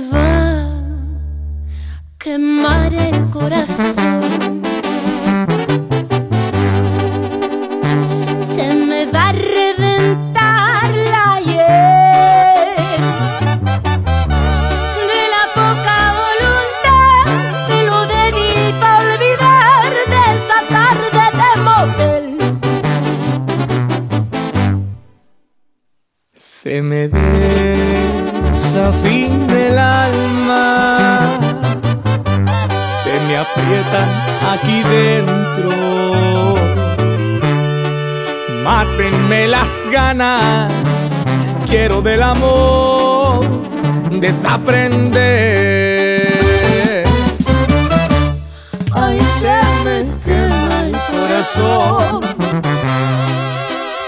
va a quemar el corazón. Se me va a reventar la hiel de la poca voluntad, de lo débil para olvidar de esa tarde de motel. Se me desafina el alma, se me aprieta aquí dentro. Mátenme las ganas, quiero del amor desaprender. Ay, se me quema el corazón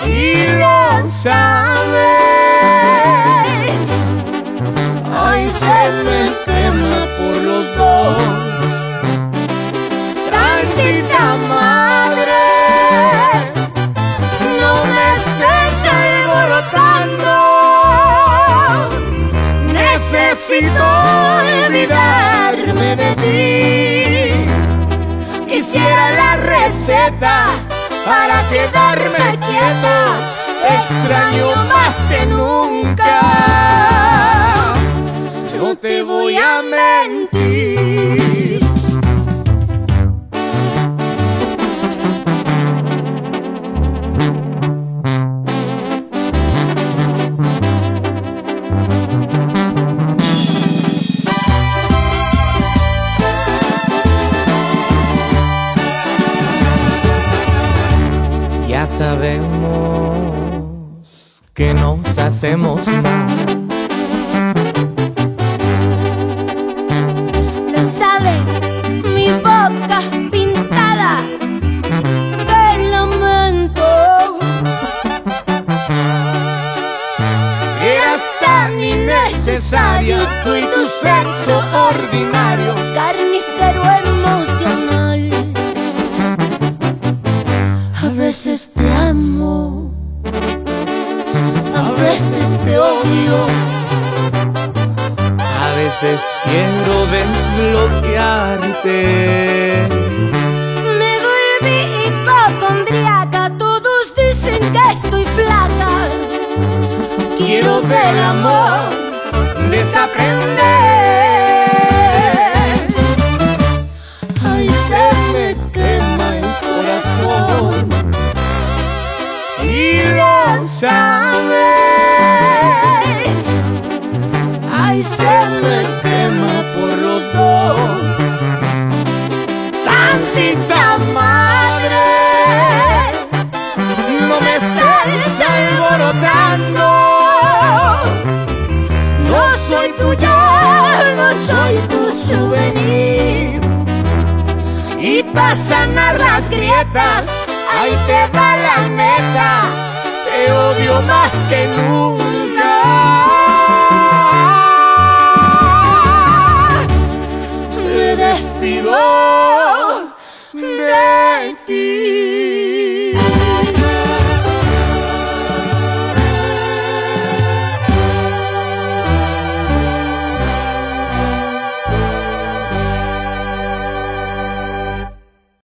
Y lo sabes, necesito olvidarme de ti. Quisiera la receta para quedarme quieta. Extraño más que nunca. No te voy a mentir. Ya sabemos que nos hacemos mal. Lo sabe mi boca A veces quiero desbloquearte. Me volví hipocondriaca, todos dicen que estoy flaca. Quiero del amor Tantita madre. No me estés alborotando. No soy tuyo, no soy tu souvenir. Y para sanar las grietas, ahí te va la neta. Te odio más que nunca.